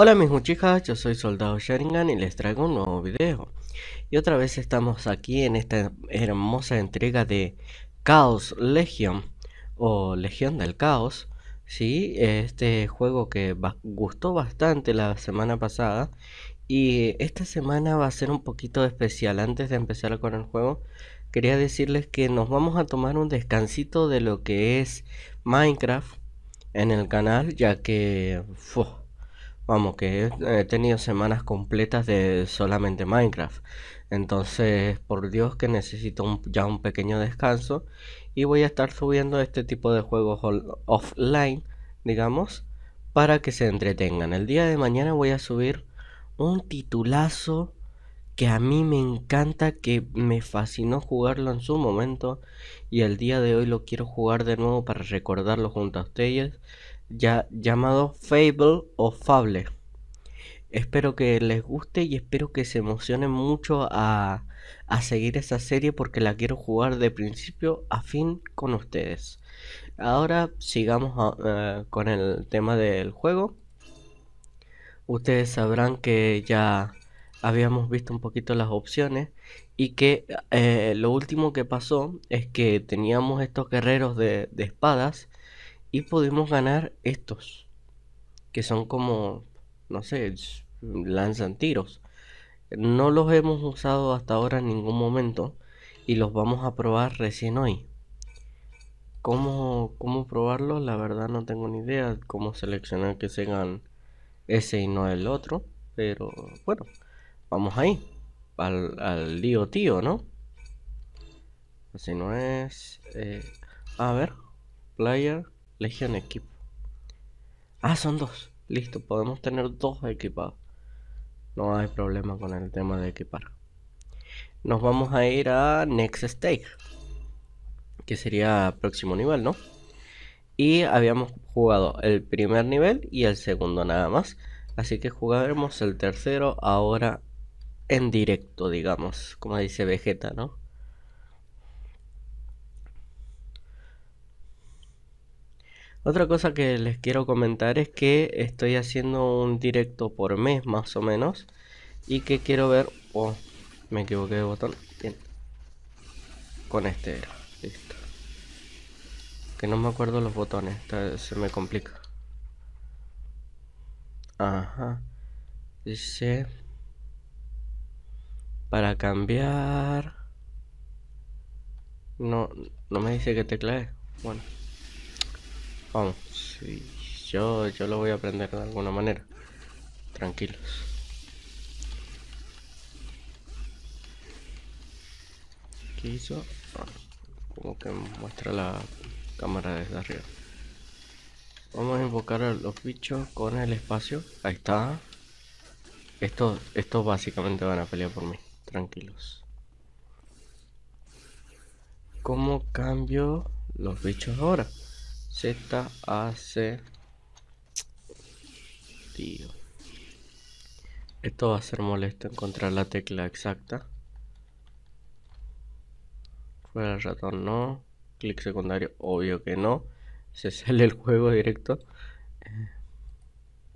Hola mis muchachas, yo soy Soldado Sharingan y les traigo un nuevo video. Y otra vez estamos aquí en esta hermosa entrega de Chaos Legion o Legión del Caos. Sí, este juego que gustó bastante la semana pasada y esta semana va a ser un poquito especial. Antes de empezar con el juego, quería decirles que nos vamos a tomar un descansito de lo que es Minecraft en el canal, ya que... Vamos, que he, tenido semanas completas de solamente Minecraft. Entonces, por Dios que necesito ya un pequeño descanso. Y voy a estar subiendo este tipo de juegos offline, digamos, para que se entretengan. El día de mañana voy a subir un titulazo que a mí me encanta, que me fascinó jugarlo en su momento. Y el día de hoy lo quiero jugar de nuevo para recordarlo junto a ustedes ya, llamado Fable o Fable. Espero que les guste y espero que se emocionen mucho a, a seguir esa serie porque la quiero jugar de principio a fin con ustedes. Ahora sigamos eh, con el tema del juego. Ustedes sabrán que ya habíamos visto un poquito las opciones y que eh, lo último que pasó es que teníamos estos guerreros de, de espadas y pudimos ganar estos, que son como, no sé, lanzan tiros. No los hemos usado hasta ahora en ningún momento y los vamos a probar recién hoy. ¿Cómo, cómo probarlo? La verdad no tengo ni idea cómo seleccionar que sean ese y no el otro. Pero bueno, vamos ahí. Al, al lío tío, ¿no? Así no es... Eh, a ver. Player. Legión equipo. Ah, son dos. Listo, podemos tener dos equipados. No hay problema con el tema de equipar. Nos vamos a ir a Next Stage. Que sería próximo nivel, ¿no? Y habíamos jugado el primer nivel y el segundo nada más. Así que jugaremos el tercero ahora en directo, digamos. Como dice Vegeta, ¿no? Otra cosa que les quiero comentar es que estoy haciendo un directo por mes más o menos y que quiero ver... Oh, me equivoqué de botón. Con este era. Listo. Que no me acuerdo los botones. se me complica. Ajá. Dice... Para cambiar... No, no me dice que tecla Bueno. Vamos, sí, yo, yo lo voy a aprender de alguna manera. Tranquilos. ¿Qué hizo? Como que muestra la cámara desde arriba. Vamos a invocar a los bichos con el espacio. Ahí está. Estos, estos básicamente van a pelear por mí. Tranquilos. ¿Cómo cambio los bichos ahora? Z, A, C. Tío. Esto va a ser molesto encontrar la tecla exacta. Fuera el ratón no. Clic secundario, obvio que no. Se sale el juego directo.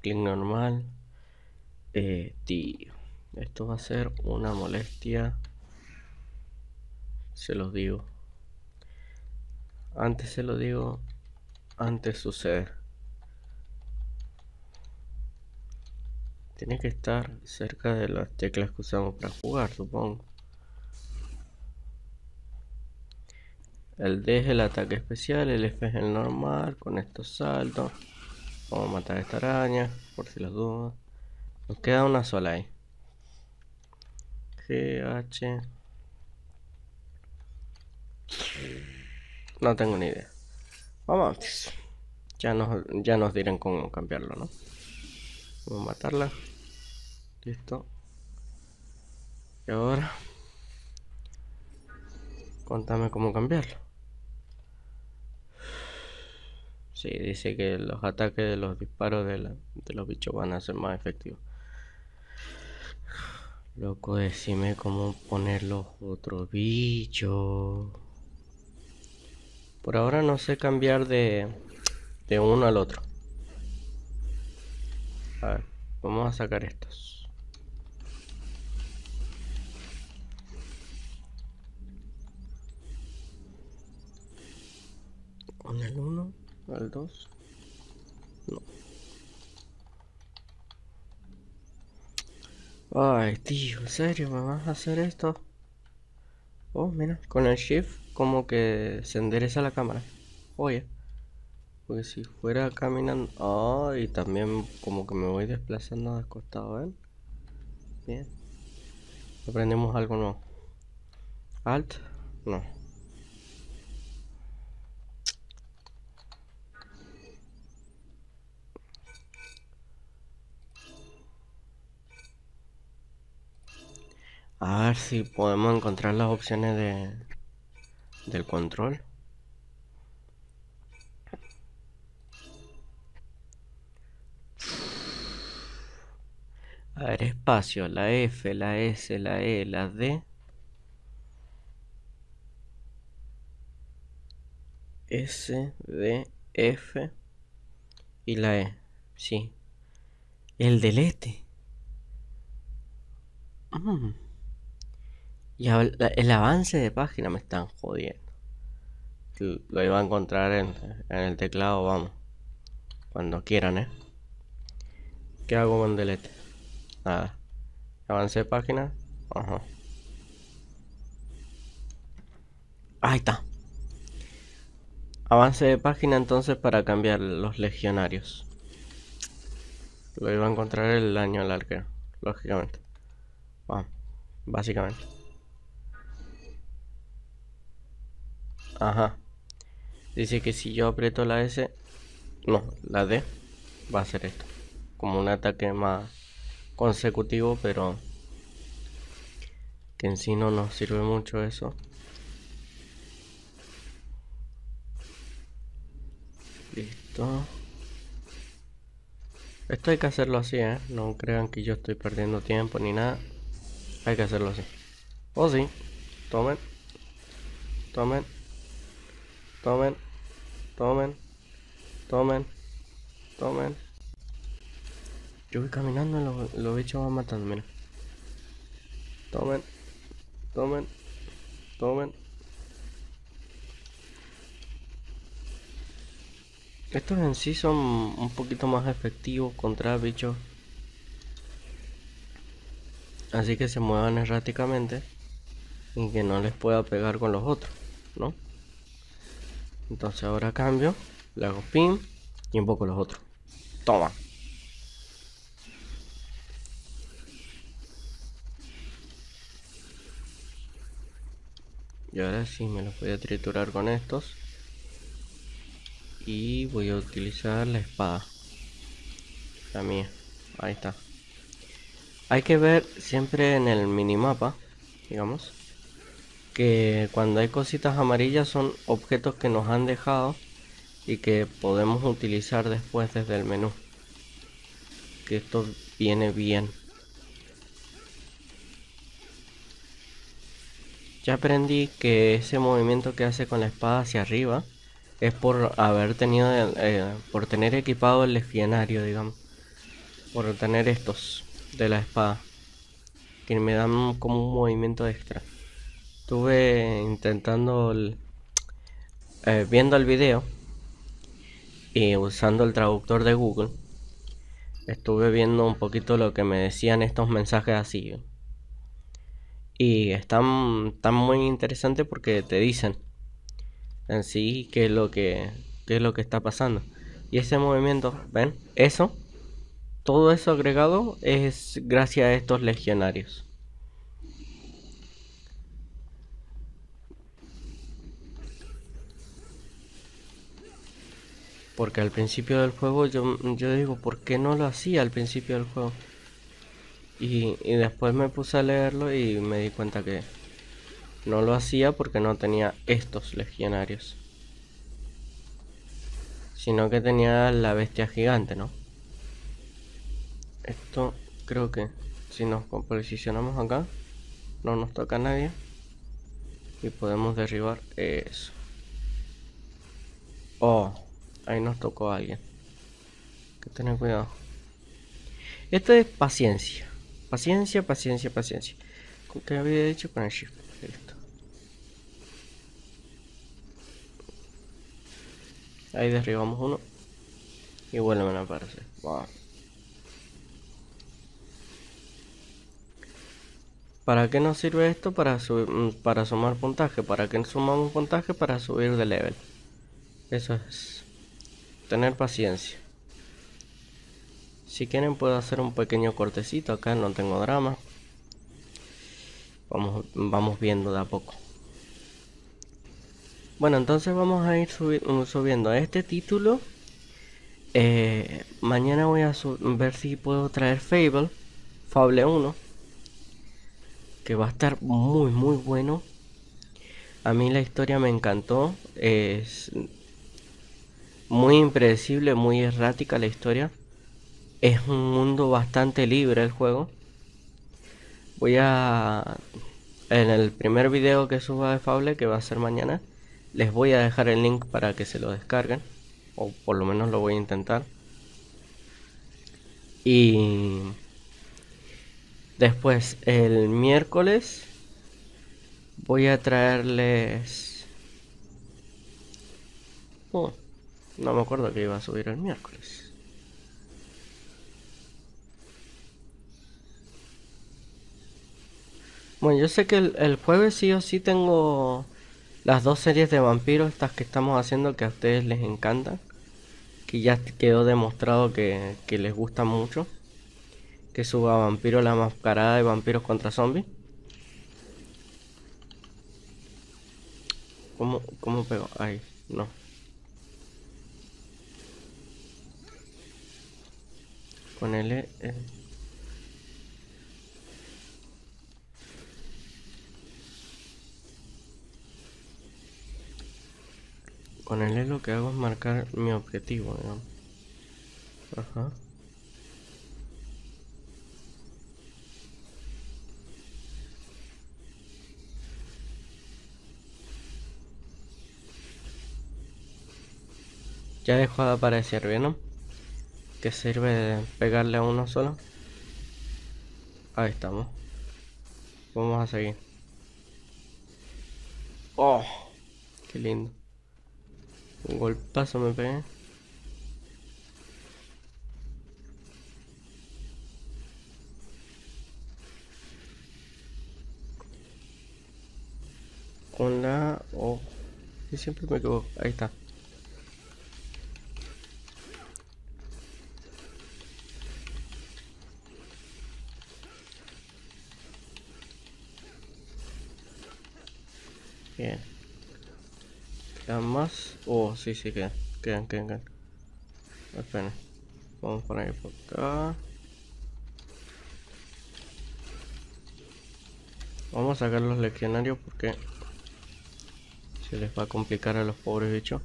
Clic normal. Eh, tío. Esto va a ser una molestia. Se los digo. Antes se lo digo antes sucede. Tiene que estar cerca de las teclas que usamos para jugar, supongo. El D es el ataque especial, el F es el normal, con estos saltos. Vamos a matar a esta araña, por si las dudas. Nos queda una sola ahí. G, H. No tengo ni idea. Vamos. Ya nos, ya nos dirán cómo cambiarlo, ¿no? Vamos a matarla. Listo. Y ahora... Contame cómo cambiarlo. Sí, dice que los ataques de los disparos de, los bichos van a ser más efectivos. Loco, decime cómo poner los otros bichos. Por ahora no sé cambiar de, de uno al otro. A ver, vamos a sacar estos. Con el 1 al 2. No. Ay, tío, ¿en serio me vas a hacer esto? Oh, mira, con el shift como que se endereza la cámara. Oye. Porque si fuera caminando... Ah, y también como que me voy desplazando al costado, ¿ven? Bien. Aprendemos algo nuevo. Alt. No. A ver si podemos encontrar las opciones de del control. A ver, la F, la S, la E, la D. S, D, F y la E. Sí. El delete. Mm. Y el avance de página me están jodiendo. Lo iba a encontrar en, en el teclado, vamos. Cuando quieran, ¿eh? ¿Qué hago con delete? Nada. Avance de página. Ajá. Ahí está. Avance de página entonces para cambiar los legionarios. Lo iba a encontrar el año al arquero, lógicamente. Vamos, básicamente. Ajá. Dice que si yo aprieto la S, no, la D, va a hacer esto. Como un ataque más consecutivo, pero que en sí no nos sirve mucho eso. Listo. Esto hay que hacerlo así, ¿eh? No crean que yo estoy perdiendo tiempo ni nada. Hay que hacerlo así. O oh, sí. Tomen. Tomen. Tomen. Tomen. Tomen. Tomen. Yo voy caminando y los, bichos van matando, miren. Tomen. Tomen. Tomen. Estos en sí son un poquito más efectivos contra bichos. Así que se muevan erráticamente y que no les pueda pegar con los otros, ¿no? Entonces ahora cambio, le hago pin y un poco los otros. Toma. Y ahora sí me los voy a triturar con estos. Y voy a utilizar la espada. La mía. Ahí está. Hay que ver siempre en el minimapa, digamos, que cuando hay cositas amarillas son objetos que nos han dejado y que podemos utilizar después desde el menú. Que esto viene bien. Ya aprendí que ese movimiento que hace con la espada hacia arriba es por haber tenido, eh, por tener equipado el legionario, digamos. Por tener estos de la espada. Que me dan como un movimiento extra. Estuve intentando, eh, viendo el video y usando el traductor de Google. Estuve viendo un poquito lo que me decían estos mensajes así. Y están, tan muy interesantes porque te dicen en sí qué es lo que qué es lo que está pasando. Y ese movimiento, ¿ven? Eso, todo eso agregado es gracias a estos legionarios. Porque al principio del juego yo, yo digo, ¿por qué no lo hacía al principio del juego? Y, después me puse a leerlo y me di cuenta que no lo hacía porque no tenía estos legionarios. Sino que tenía la bestia gigante, ¿no? Esto creo que si nos posicionamos acá, no nos toca a nadie. Y podemos derribar eso. Oh, ahí nos tocó a alguien. Hay que tener cuidado. Esto es paciencia. Paciencia, paciencia, paciencia. ¿Qué había dicho con el shift? Ahí derribamos uno. Y vuelven a aparecer. ¿Para qué nos sirve esto? Para, mm, para sumar puntaje. ¿Para qué sumamos puntaje? Para subir de level. Eso es. Tener paciencia. Si quieren puedo hacer un pequeño cortecito acá, no tengo drama. Vamos, vamos viendo de a poco. Bueno, entonces vamos a ir mm, subiendo este título. Eh, mañana voy a ver si puedo traer Fable, Fable 1, que va a estar muy muy bueno. A mí la historia me encantó, es muy impredecible, muy errática la historia. Es un mundo bastante libre el juego. Voy a en el primer video que suba de Fable, que va a ser mañana, les voy a dejar el link para que se lo descarguen. O por lo menos lo voy a intentar. Y después el miércoles voy a traerles... Oh, no me acuerdo que iba a subir el miércoles. Bueno, yo sé que el, jueves sí o sí tengo las dos series de vampiros, estas que estamos haciendo, que a ustedes les encantan, que ya quedó demostrado que, les gusta mucho, que suba Vampiro la mascarada de vampiros contra zombies. ¿Cómo, cómo pego? Ahí, no. Con L. Eh. Con el lo que hago es marcar mi objetivo, Ajá. Ya dejó de aparecer, ¿bien? Que sirve de pegarle a uno solo. Ahí estamos. Vamos a seguir. Oh, qué lindo. Un golpazo me pegué. Con la... Oh, y siempre me quedo. Ahí está. Bien. ¿Quedan más? Oh, sí, sí, quedan. Quedan, quedan, quedan. Esperen. Vamos por ahí por acá. Vamos a sacar los legionarios porque se les va a complicar a los pobres bichos.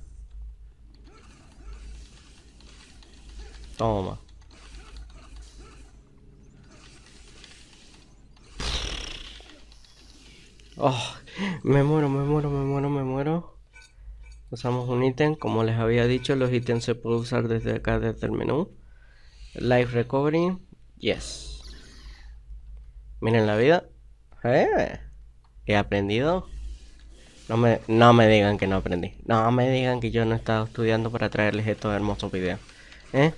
Toma. Oh, me muero, me muero, me muero, me muero. Usamos un ítem, como les había dicho, los ítems se pueden usar desde acá, desde el menú. Life Recovery, yes. Miren la vida. Eh, he aprendido. No me, no me digan que no aprendí. No me digan que yo no he estado estudiando para traerles estos hermosos videos. ¿Eh?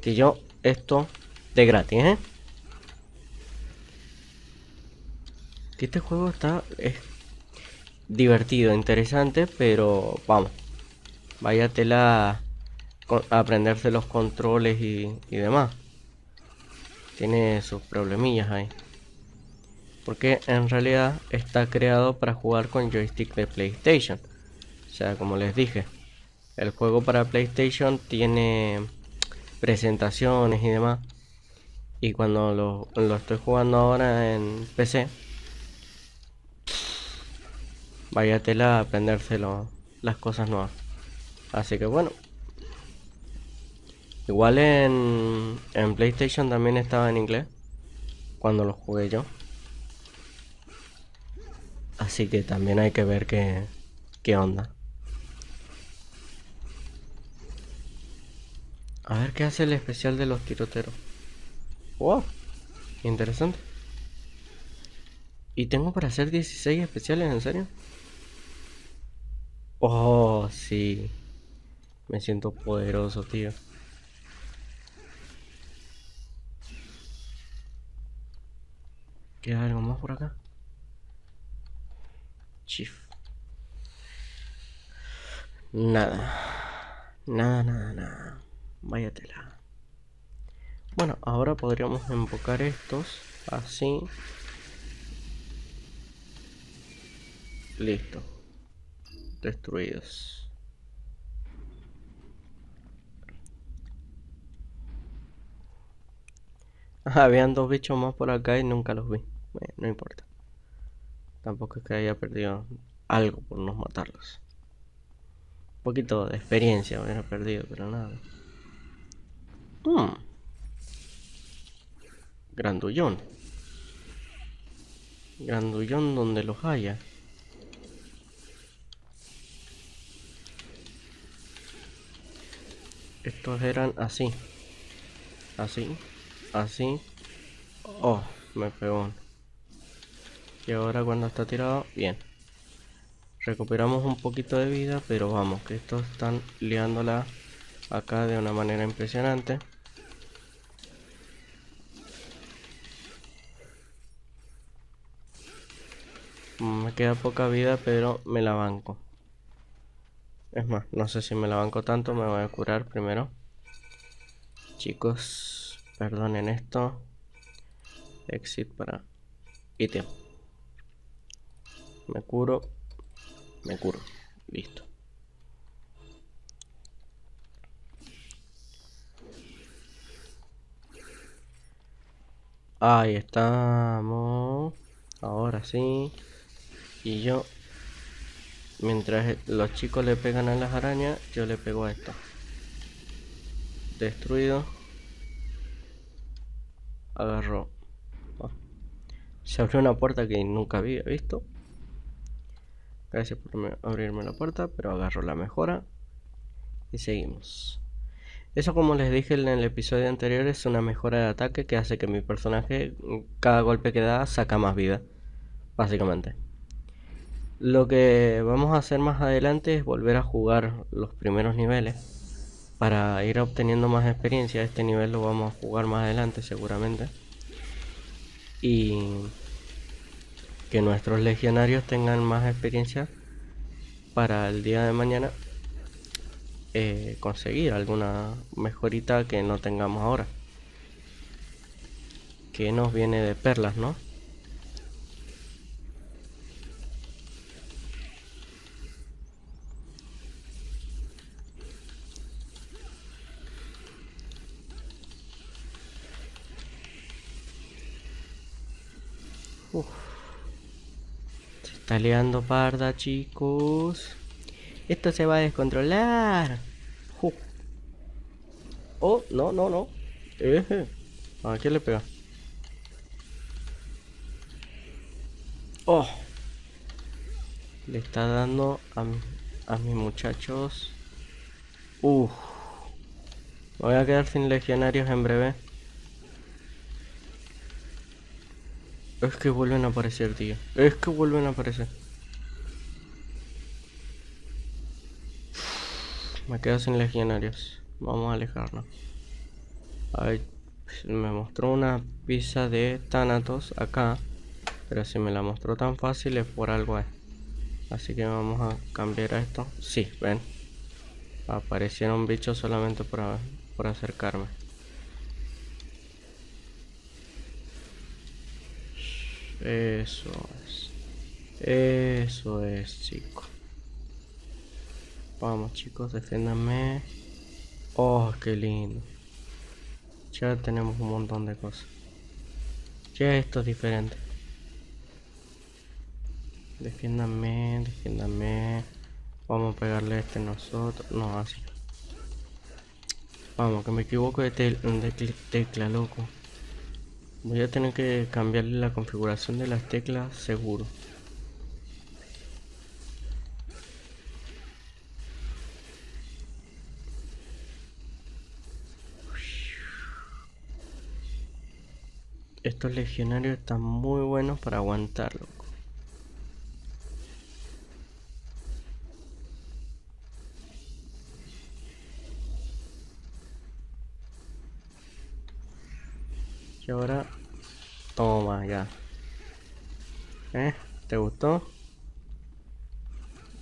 Que yo esto de gratis, ¿eh? Que este juego está divertido, interesante, pero vamos, váyatela a aprenderse los controles y, demás. Tiene sus problemillas ahí. Porque en realidad está creado para jugar con joystick de PlayStation. O sea, como les dije, el juego para PlayStation tiene presentaciones y demás. Y cuando lo, lo estoy jugando ahora en PC, vaya tela a aprenderse las cosas nuevas. Así que bueno, Igual en, en PlayStation también estaba en inglés. Cuando lo jugué yo. Así que también hay que ver qué, qué onda. A ver qué hace el especial de los tiroteros. ¡Wow! Interesante. ¿Y tengo para hacer 16 especiales, en serio? Oh, sí. Me siento poderoso, tío. ¿Queda algo más por acá? Chief. Nada. Nada, nada, nada. Váyatela. Bueno, ahora podríamos enfocar estos así. Listo. Destruidos. habían dos bichos más por acá y nunca los vi. Bueno, no importa. Tampoco es que haya perdido algo por no matarlos. Un poquito de experiencia hubiera perdido, pero nada. Hmm. Grandullón. Grandullón donde los haya. Estos eran así. Así. Así. Oh, me pegó. Y ahora cuando está tirado, bien. Recuperamos un poquito de vida, pero vamos, que estos están liándola acá de una manera impresionante. Me queda poca vida, pero me la banco. Es más, no sé si me la banco tanto, me voy a curar primero. Chicos, perdonen esto. Exit para ítem. Me curo. Me curo. Listo. Ahí estamos. Ahora sí. Y yo, mientras los chicos le pegan a las arañas, yo le pego a esto. Destruido. Agarró. Oh. Se abrió una puerta que nunca había visto. Gracias por abrirme la puerta, pero agarro la mejora. Y seguimos. Eso como les dije en el episodio anterior es una mejora de ataque que hace que mi personaje cada golpe que da saca más vida. Básicamente. Lo que vamos a hacer más adelante es volver a jugar los primeros niveles para ir obteniendo más experiencia. Este nivel lo vamos a jugar más adelante seguramente. Y que nuestros legionarios tengan más experiencia para el día de mañana eh, conseguir alguna mejorita que no tengamos ahora que nos viene de perlas no Está parda, chicos. Esto se va a descontrolar. Oh, no, no, no. ¿A quién le pega? Oh. Le está dando a, mis muchachos. Uf. Voy a quedar sin legionarios en breve. Es que vuelven a aparecer, tío. Es que vuelven a aparecer. Me quedo sin legionarios. Vamos a alejarnos. Ay, me mostró una pizza de Thanatos acá. Pero si me la mostró tan fácil es por algo. Así que vamos a cambiar a esto. Sí, ven. Aparecieron bichos solamente por, por acercarme. Eso es. Eso es, chicos. Vamos, chicos, defiéndanme. Oh, qué lindo. Ya tenemos un montón de cosas. Ya esto es diferente. Defiéndanme, defiéndanme. Vamos a pegarle este nosotros. No, así. Vamos, que me equivoco de, tecla, loco. Voy a tener que cambiarle la configuración de las teclas seguro. Estos legionarios están muy buenos para aguantarlo. Ahora, toma ya. ¿Eh? ¿Te gustó?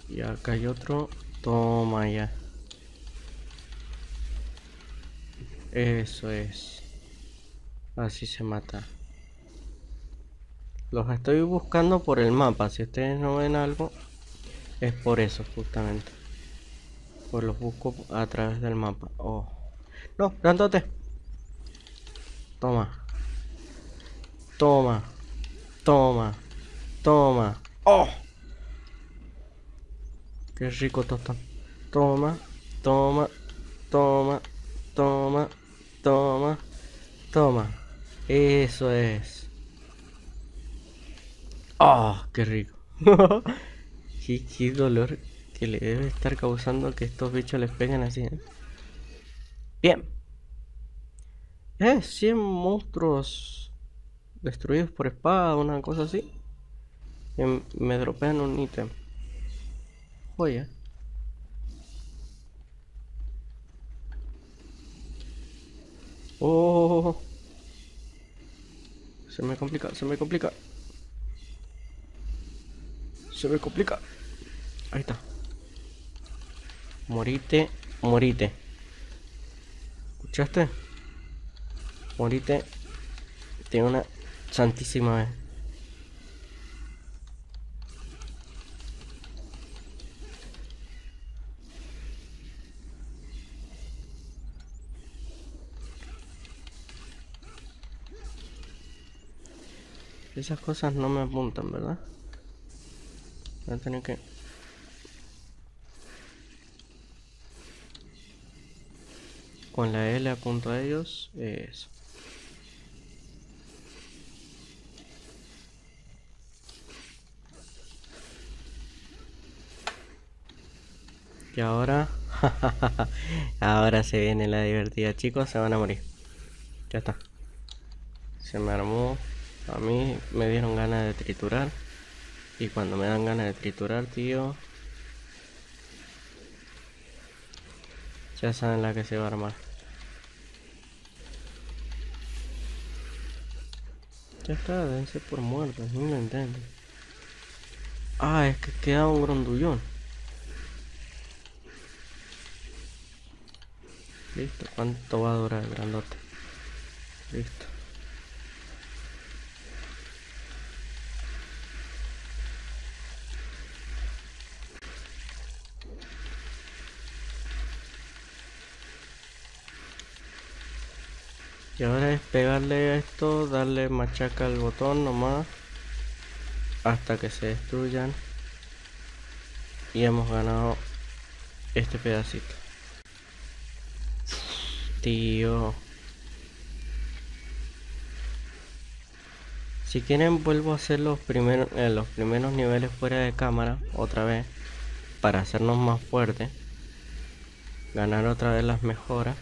Y acá hay otro. Toma ya. Eso es. Así se mata. Los estoy buscando por el mapa. Si ustedes no ven algo, es por eso justamente. Pues los busco a través del mapa. Oh. No, grandote. Toma. Toma. Toma. Toma. ¡Oh! Qué rico tostón. Toma. Toma. Toma. Toma. Toma. Toma. Eso es. ¡Oh! ¡Qué rico! qué, dolor que le debe estar causando que estos bichos les peguen así. ¿eh? Bien. Eh, 100 monstruos destruidos por espada, una cosa así. Y me dropean un ítem. Oye. Oh. Se me complica, se me complica. Se me complica. Ahí está. Morite, morite. ¿Escuchaste? Morite. Tiene una Santísima Esas cosas no me apuntan, ¿verdad? Voy a tener que... Con la L apunto a ellos. Eso. Y ahora... ahora se viene la divertida, chicos. Se van a morir. Ya está. Se me armó. A mí me dieron ganas de triturar. Y cuando me dan ganas de triturar, tío... Ya saben la que se va a armar. Ya está, dense por muertos, no me entienden. Ah, es que queda un grondullón. Listo, ¿cuánto va a durar el grandote? Listo. Y ahora es pegarle a esto, darle machaca al botón nomás hasta que se destruyan y hemos ganado este pedacito. Tío. Si quieren vuelvo a hacer los primeros, eh, los primeros niveles fuera de cámara otra vez para hacernos más fuertes. Ganar otra vez las mejoras.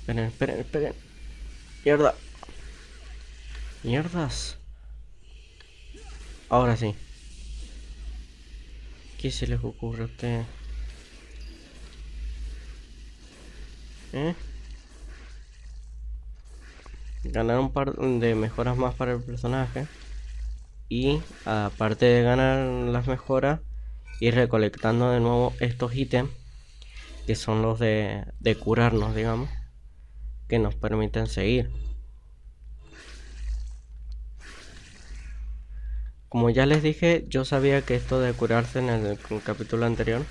Esperen, esperen, esperen. Mierda. Mierdas. Ahora sí. ¿Qué se les ocurre a ustedes? ¿Eh? Ganar un par de mejoras más para el personaje. Y aparte de ganar las mejoras, ir recolectando de nuevo estos ítems. Que son los de, de curarnos, digamos. Que nos permiten seguir. Como ya les dije, yo sabía que esto de curarse en el capítulo anterior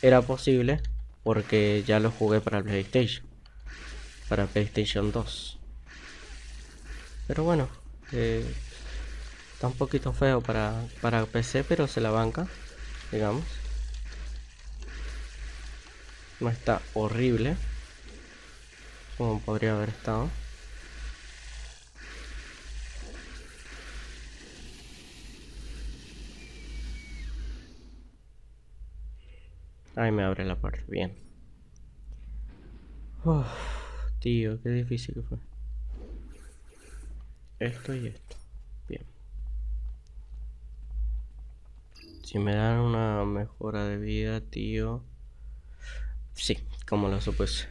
era posible porque ya lo jugué para PlayStation. Para PlayStation 2. Pero bueno, eh, está un poquito feo para, para PC, pero se la banca, digamos. No está horrible. Como podría haber estado. Ahí me abre la puerta, bien. tío, qué difícil que fue. Esto y esto. Bien. Si me dan una mejora de vida, tío. Sí, como lo supuse.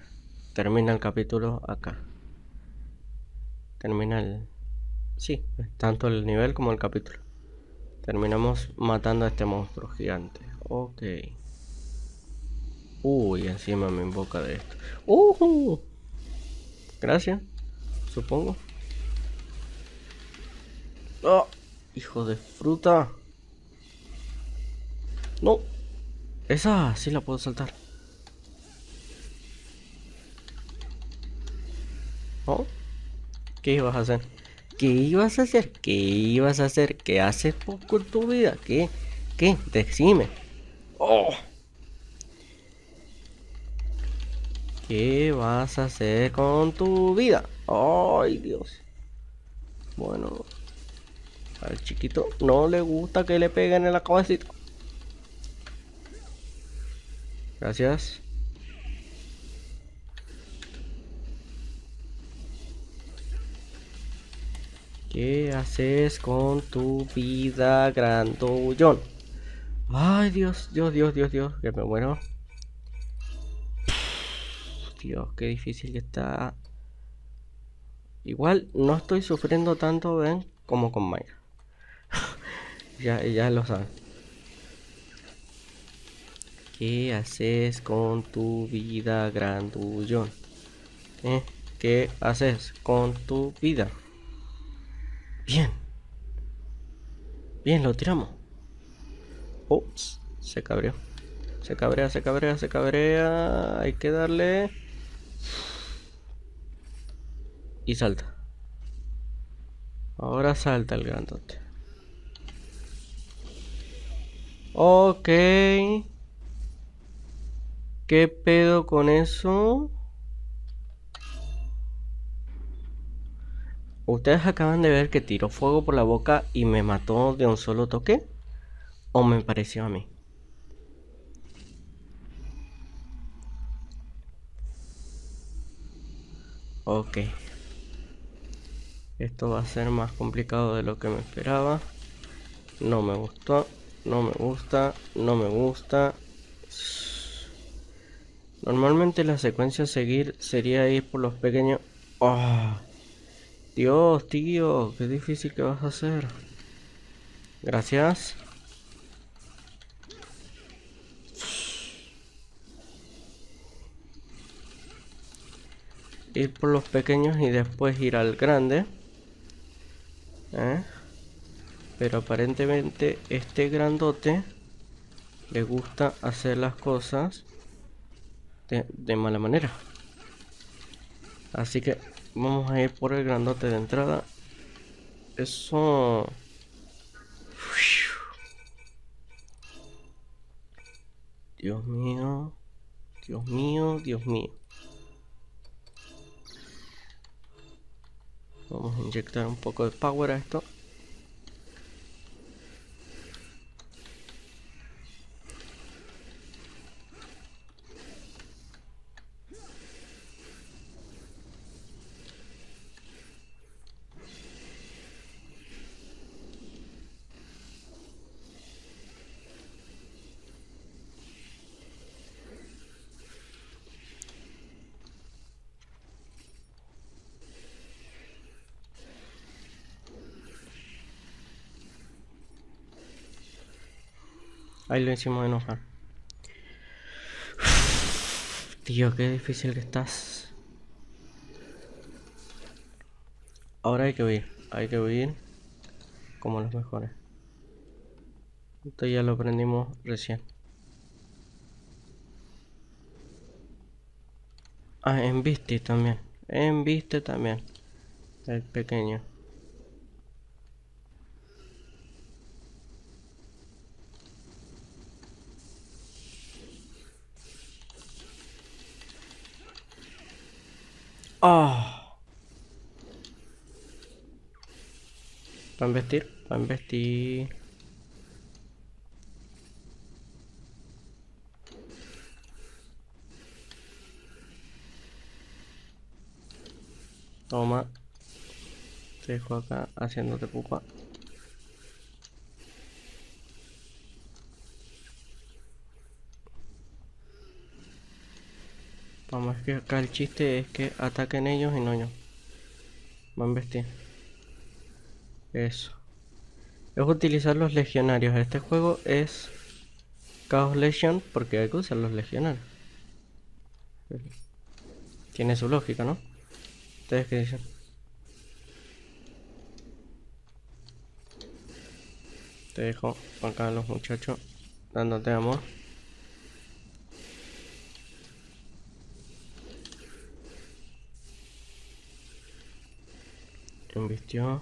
Termina el capítulo acá. Termina el... Sí, tanto el nivel como el capítulo. Terminamos matando a este monstruo gigante. Ok. Uy, encima me invoca de esto. Uh Gracias, supongo. Oh, hijo de fruta. No. Esa sí la puedo saltar. ¿Oh? ¿Qué ibas a hacer? ¿Qué ibas a hacer? ¿Qué ibas a hacer? ¿Qué haces con tu vida? ¿Qué? ¿Qué? Decime. ¡Oh! ¿Qué vas a hacer con tu vida? Ay, Dios. Bueno, al chiquito no le gusta que le peguen en la cabecita. Gracias. ¿Qué haces con tu vida, grandullón? Ay, Dios, Dios, Dios, Dios, Dios, que me. Dios, qué difícil que está. Igual no estoy sufriendo tanto, ven, como con Maya. ya, lo saben. ¿Qué haces con tu vida, grandullón? ¿Eh? ¿Qué haces con tu vida? Bien. Bien, lo tiramos. Ups, se cabreó. Se cabrea, se cabrea, se cabrea. Hay que darle. Y salta. Ahora salta el grandote. Ok. ¿Qué pedo con eso? ¿Ustedes acaban de ver que tiró fuego por la boca y me mató de un solo toque? ¿O me pareció a mí? Ok. Esto va a ser más complicado de lo que me esperaba. No me gustó. No me gusta. No me gusta. Normalmente la secuencia a seguir sería ir por los pequeños... ¡Oh! Dios, tío, qué difícil que vas a hacer. Gracias. Ir por los pequeños y después ir al grande. ¿Eh? Pero aparentemente este grandote le gusta hacer las cosas de, mala manera. Así que vamos a ir por el grandote de entrada. Eso... Dios mío. Dios mío, Dios mío. Vamos a inyectar un poco de power a esto. Ahí lo hicimos enojar. Tío, qué difícil que estás. Ahora hay que huir. Hay que huir como los mejores. Esto ya lo aprendimos recién. Ah, en viste también. En viste también. El pequeño. Oh. Para investir, para investir. Toma. Te dejo acá haciéndote pupa. Vamos, que acá el chiste es que ataquen ellos y no yo. Van a vestir. Eso. Es utilizar los legionarios. Este juego es Chaos Legion porque hay que usar los legionarios. Tiene su lógica, ¿no? ¿Ustedes qué dicen? Te dejo acá a los muchachos dándote amor. Invistió.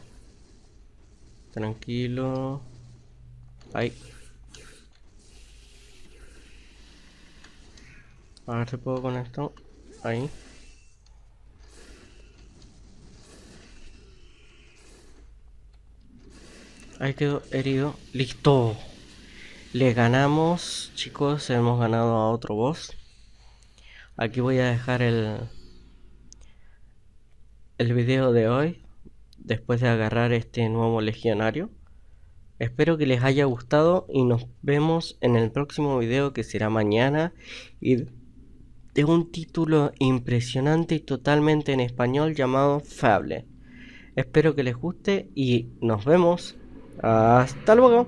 Tranquilo. Ahí. A ver si puedo con esto. Ahí. Ahí quedó herido. Listo. Le ganamos, chicos. Hemos ganado a otro boss. Aquí voy a dejar el, el video de hoy. Después de agarrar este nuevo legionario. Espero que les haya gustado y nos vemos en el próximo video que será mañana. Y de un título impresionante y totalmente en español llamado Fable. Espero que les guste y nos vemos hasta luego.